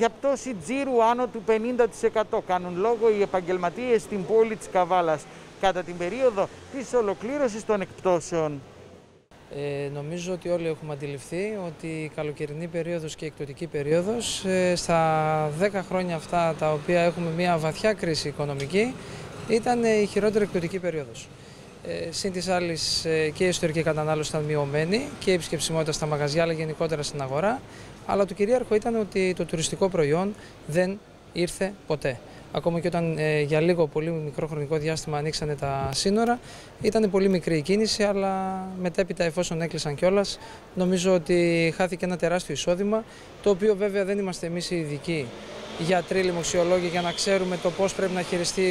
για πτώση τζίρου άνω του 50%. Κάνουν λόγο οι επαγγελματίες στην πόλη της Καβάλας κατά την περίοδο της ολοκλήρωσης των εκπτώσεων. Ε, νομίζω ότι όλοι έχουμε αντιληφθεί ότι η καλοκαιρινή περίοδος και η εκτοτική περίοδος ε, στα 10 χρόνια αυτά τα οποία έχουμε μια βαθιά κρίση οικονομική ήταν η χειρότερη εκτοτική περίοδος. Ε, Συν της άλλης ε, και η ιστορική κατανάλωση ήταν μειωμένη και η επισκεψιμότητα στα μαγαζιά αλλά γενικότερα στην αγορά. Αλλά το κυρίαρχο ήταν ότι το τουριστικό προϊόν δεν ήρθε ποτέ. Ακόμα και όταν ε, για λίγο πολύ μικρό χρονικό διάστημα ανοίξανε τα σύνορα, ήταν πολύ μικρή η κίνηση, αλλά μετέπειτα εφόσον έκλεισαν κιόλας, νομίζω ότι χάθηκε ένα τεράστιο εισόδημα, το οποίο βέβαια δεν είμαστε εμείς οι ειδικοί γιατροί, λοιμοξιολόγοι για να ξέρουμε το πώς πρέπει να, χειριστεί,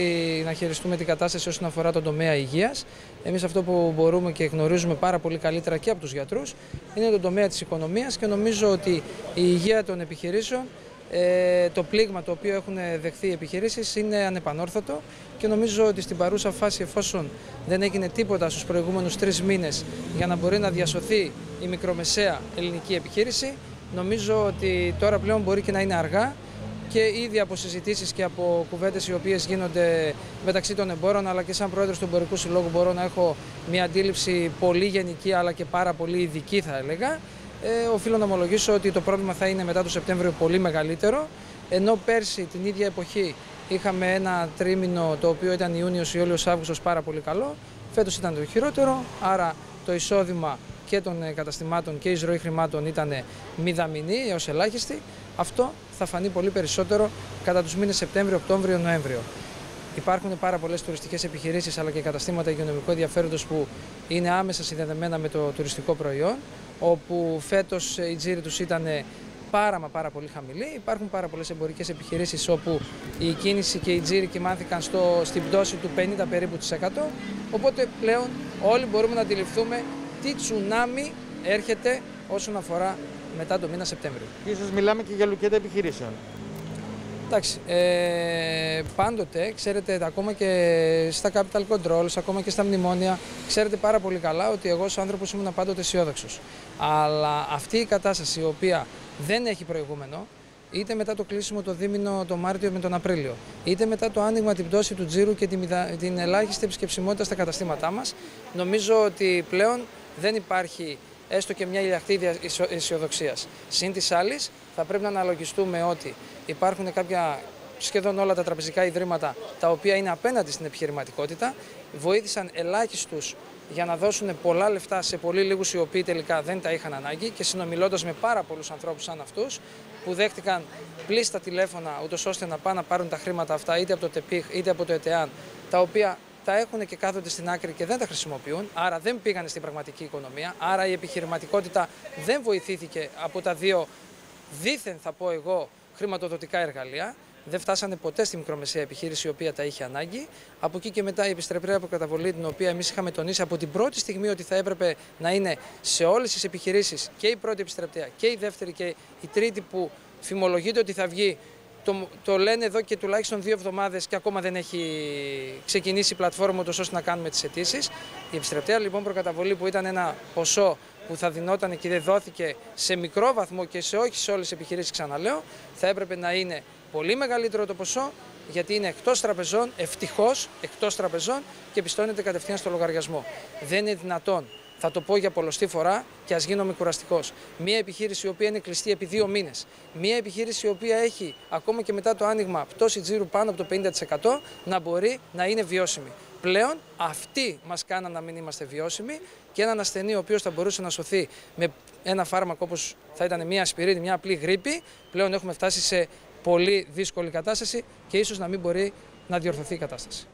να χειριστούμε την κατάσταση όσον αφορά τον τομέα υγείας. Εμείς αυτό που μπορούμε και γνωρίζουμε πάρα πολύ καλύτερα και από τους γιατρούς είναι τον τομέα της οικονομίας και νομίζω ότι η υγεία των επιχειρήσεων ε, το πλήγμα το οποίο έχουν δεχθεί οι επιχειρήσεις είναι ανεπανόρθωτο και νομίζω ότι στην παρούσα φάση, εφόσον δεν έγινε τίποτα στους προηγούμενους τρεις μήνες για να μπορεί να διασωθεί η μικρομεσαία ελληνική επιχείρηση, νομίζω ότι τώρα πλέον μπορεί και να είναι αργά και ήδη από συζητήσεις και από κουβέντες οι οποίες γίνονται μεταξύ των εμπόρων, αλλά και σαν πρόεδρος του Εμπορικού Συλλόγου, μπορώ να έχω μια αντίληψη πολύ γενική αλλά και πάρα πολύ ειδική, θα έλεγα. Ε, οφείλω να ομολογήσω ότι το πρόβλημα θα είναι μετά το Σεπτέμβριο πολύ μεγαλύτερο. Ενώ πέρσι την ίδια εποχή είχαμε ένα τρίμηνο το οποίο ήταν Ιούνιος, Ιούλιος, Αύγουστος πάρα πολύ καλό. Φέτος ήταν το χειρότερο. Άρα το εισόδημα και των ε, καταστημάτων και η εισρωή χρημάτων ήταν μηδαμινή έως ελάχιστη. Αυτό θα φανεί πολύ περισσότερο κατά τους μήνες Σεπτέμβριο, Οκτώβριο, Νοέμβριο. Υπάρχουν πάρα πολλές τουριστικές επιχειρήσεις αλλά και καταστήματα υγειονομικού ενδιαφέροντος που είναι άμεσα συνδεδεμένα με το τουριστικό προϊόν, όπου φέτος η τζίρη τους ήταν πάρα μα πάρα πολύ χαμηλή. Υπάρχουν πάρα πολλές εμπορικές επιχειρήσεις όπου η κίνηση και η τζίρη κοιμάθηκαν στο, στην πτώση του 50 περίπου της 100. Οπότε πλέον όλοι μπορούμε να αντιληφθούμε τι τσουνάμι έρχεται όσον αφορά μετά το μήνα Σεπτέμβριο. Ίσως μιλάμε και για λουκέτα επιχειρήσεων. Εντάξει, ε, πάντοτε, ξέρετε, ακόμα και στα capital controls, ακόμα και στα μνημόνια, ξέρετε πάρα πολύ καλά ότι εγώ ως άνθρωπος ήμουν πάντοτε αισιόδοξος. Αλλά αυτή η κατάσταση η οποία δεν έχει προηγούμενο, είτε μετά το κλείσιμο το δίμηνο το Μάρτιο με τον Απρίλιο, είτε μετά το άνοιγμα την πτώση του τζίρου και την, την ελάχιστη επισκεψιμότητα στα καταστήματά μας, νομίζω ότι πλέον δεν υπάρχει έστω και μια ηλιακτή αισιοδοξίας. Συν της άλλης, θα πρέπει να αναλογιστούμε ότι υπάρχουν κάποια σχεδόν όλα τα τραπεζικά ιδρύματα τα οποία είναι απέναντι στην επιχειρηματικότητα, βοήθησαν ελάχιστους για να δώσουν πολλά λεφτά σε πολύ λίγους οι οποίοι τελικά δεν τα είχαν ανάγκη και συνομιλώντας με πάρα πολλούς ανθρώπους σαν αυτούς που δέχτηκαν πλήστα τηλέφωνα ούτως ώστε να πάνε να πάρουν τα χρήματα αυτά είτε από το ΤΕΠΙΧ είτε από το ΕΤΕΑΝ, τα οποία τα έχουν και κάθονται στην άκρη και δεν τα χρησιμοποιούν, άρα δεν πήγανε στην πραγματική οικονομία, άρα η επιχειρηματικότητα δεν βοηθήθηκε από τα δύο δίθεν θα πω εγώ χρηματοδοτικά εργαλεία. Δεν φτάσανε ποτέ στη μικρομεσαία επιχείρηση η οποία τα είχε ανάγκη. Από εκεί και μετά η επιστρεπτή προκαταβολή, την οποία εμείς είχαμε τονίσει από την πρώτη στιγμή ότι θα έπρεπε να είναι σε όλες τις επιχειρήσεις και η πρώτη επιστρεπτέα και η δεύτερη και η τρίτη που φημολογείται ότι θα βγει το, το λένε εδώ και τουλάχιστον δύο εβδομάδες και ακόμα δεν έχει ξεκινήσει η πλατφόρμα ώστε να κάνουμε τις αιτήσεις. Η επιστρεπτέα λοιπόν προκαταβολή που ήταν ένα ποσό που θα δινόταν και δεν δόθηκε σε μικρό βαθμό και σε όχι σε όλες τις επιχειρήσεις, ξαναλέω, θα έπρεπε να είναι πολύ μεγαλύτερο το ποσό γιατί είναι εκτός τραπεζών, ευτυχώς εκτός τραπεζών και πιστώνεται κατευθείαν στο λογαριασμό. Δεν είναι δυνατόν θα το πω για πολλωστή φορά και ας γίνομαι κουραστικός. Μία επιχείρηση η οποία είναι κλειστή επί δύο μήνες. Μία επιχείρηση η οποία έχει ακόμα και μετά το άνοιγμα πτώση τζίρου πάνω από το 50% να μπορεί να είναι βιώσιμη. Πλέον αυτοί μας κάναν να μην είμαστε βιώσιμοι και έναν ασθενή ο οποίος θα μπορούσε να σωθεί με ένα φάρμακο όπως θα ήταν μια ασπιρίνη, μια απλή γρήπη, πλέον έχουμε φτάσει σε πολύ δύσκολη κατάσταση και ίσως να μην μπορεί να διορθωθεί η κατάσταση.